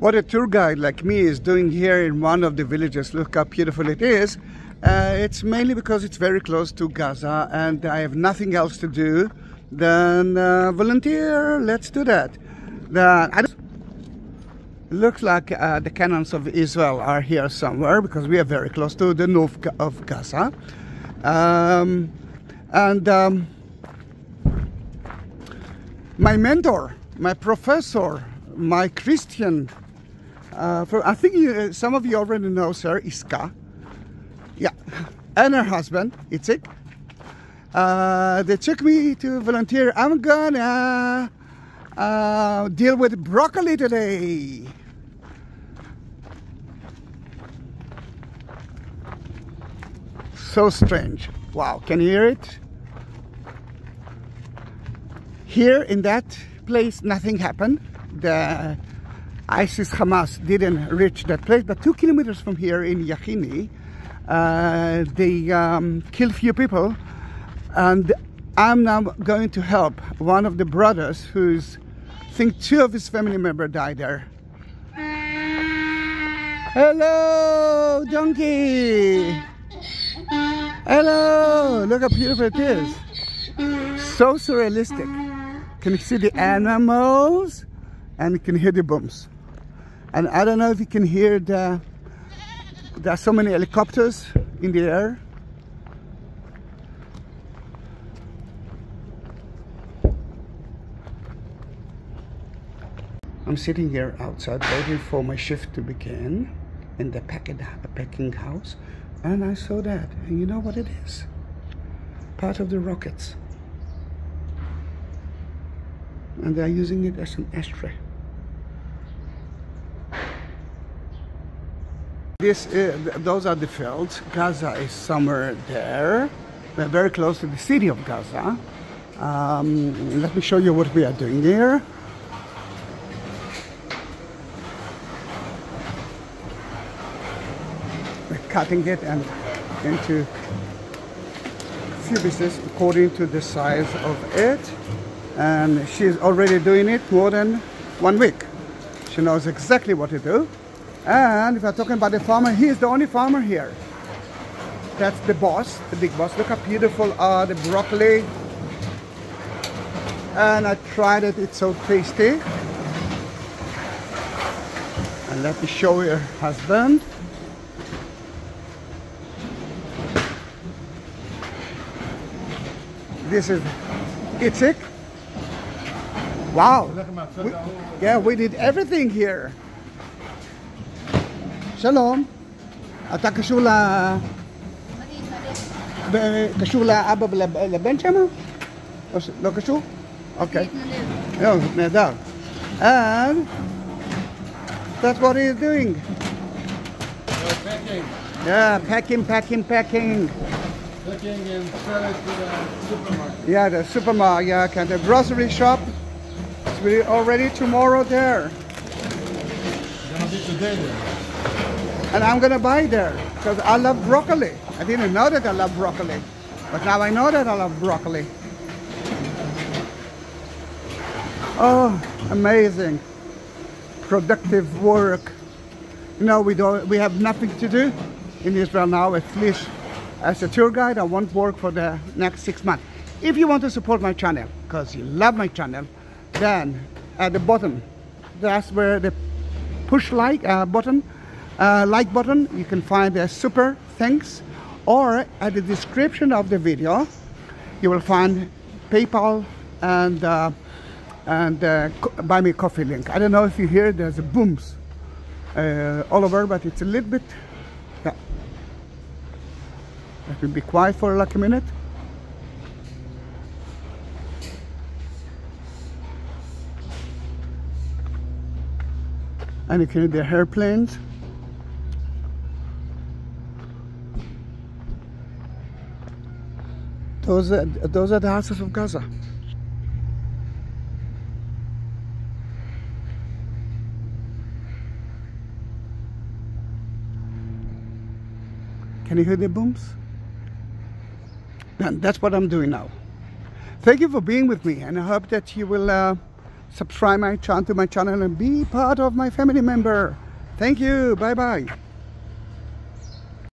what a tour guide like me is doing here in one of the villages. Look how beautiful it is. Uh, it's mainly because it's very close to Gaza and I have nothing else to do than uh, volunteer. Let's do that. The, looks like uh, the cannons of Israel are here somewhere because we are very close to the north of Gaza. Um, and um, my mentor, my professor, my Christian uh, for, I think you, uh, some of you already know her, Iska. Yeah. And her husband, Itzik. Uh, they took me to volunteer. I'm gonna uh, deal with broccoli today. So strange. Wow, can you hear it? Here in that place, nothing happened. The ISIS Hamas didn't reach that place, but two kilometers from here in Yakhini, uh, they um, killed few people, and I'm now going to help one of the brothers who's, I think two of his family members died there. Hello, donkey! Hello! Look how beautiful it is. So surrealistic. Can you see the animals? And you can hear the booms. And I don't know if you can hear the, there are so many helicopters in the air. I'm sitting here outside waiting for my shift to begin in the packing house and I saw that and you know what it is? Part of the rockets and they're using it as an ashtray. This, uh, those are the fields. Gaza is somewhere there. We're very close to the city of Gaza. Um, let me show you what we are doing here. We're cutting it and into few pieces according to the size of it. And she's already doing it more than one week. She knows exactly what to do. And if we're talking about the farmer, he is the only farmer here. That's the boss, the big boss. Look how beautiful are the broccoli. And I tried it, it's so tasty. And let me show your husband. This is Itzik. Wow. We, yeah, we did everything here. שלום, אתה קשור ל... קשור לאבא ולבן שם? לא קשור? אוקיי. לא, נהדר. And that's what he's doing. packing. Yeah, packing, packing, packing. Packing and sell it to the supermarket. Yeah, the supermarket, yeah, and the grocery shop. It's already tomorrow there. Gonna be today there. And I'm gonna buy there because I love broccoli. I didn't know that I love broccoli, but now I know that I love broccoli. Oh, amazing. Productive work. You know, we don't we have nothing to do in Israel now, at least as a tour guide, I won't work for the next six months. If you want to support my channel, because you love my channel, then at the bottom, that's where the push like uh, button uh, like button you can find the super thanks or at the description of the video you will find PayPal and uh, and uh, buy me coffee link. I don't know if you hear there's a booms uh, all over but it's a little bit yeah. Let me be quiet for like a minute. And you can hear the airplanes Those are, those are the houses of Gaza. Can you hear the booms? And that's what I'm doing now. Thank you for being with me and I hope that you will uh, subscribe my to my channel and be part of my family member. Thank you. Bye bye.